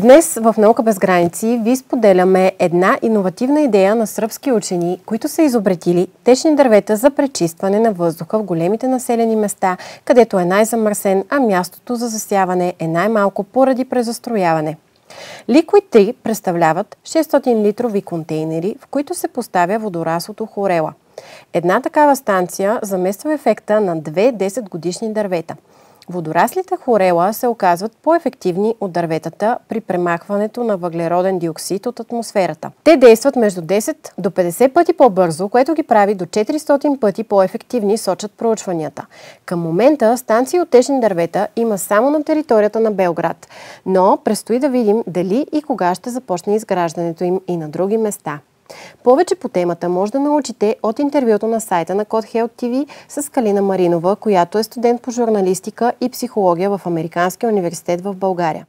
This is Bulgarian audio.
Днес в Наука без граници ви споделяме една иновативна идея на сръбски учени, които са изобретили течни дървета за пречистване на въздуха в големите населени места, където е най-замърсен, а мястото за засяване е най-малко поради презастрояване. Liquid 3 представляват 600 литрови контейнери, в които се поставя водораслото хорела. Една такава станция замества ефекта на две 10 годишни дървета – Водораслите хорела се оказват по-ефективни от дърветата при премахването на въглероден диоксид от атмосферата. Те действат между 10 до 50 пъти по-бързо, което ги прави до 400 пъти по-ефективни, сочат проучванията. Към момента станции от течни дървета има само на територията на Белград, но предстои да видим дали и кога ще започне изграждането им и на други места. Повече по темата може да научите от интервюто на сайта на Code Health TV с Калина Маринова, която е студент по журналистика и психология в Американския университет в България.